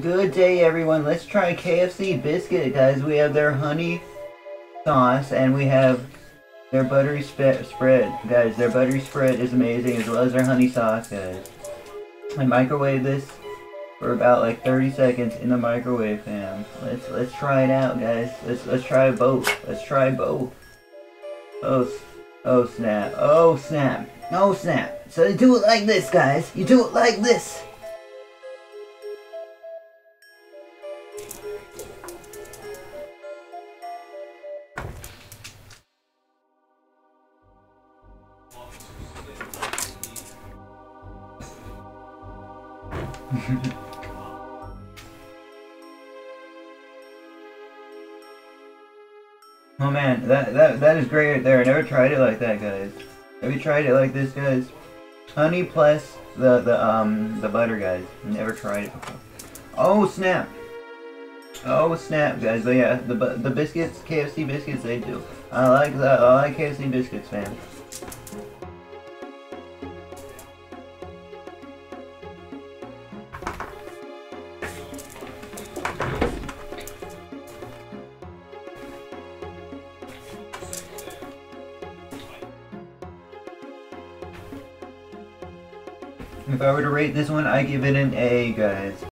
Good day, everyone. Let's try KFC biscuit, guys. We have their honey sauce, and we have their buttery spe spread. Guys, their buttery spread is amazing, as well as their honey sauce, guys. I microwave this for about like 30 seconds in the microwave, fam. Let's let's try it out, guys. Let's let's try both. Let's try both. Oh, oh snap! Oh snap! Oh snap! So you do it like this, guys. You do it like this. Oh man, that that that is great right there. I never tried it like that, guys. Have you tried it like this, guys? Honey plus the the um the butter, guys. Never tried it before. Oh snap! Oh snap, guys. But yeah, the the biscuits, KFC biscuits, they do. I like that. I like KFC biscuits, man. If I were to rate this one, I give it an A, guys.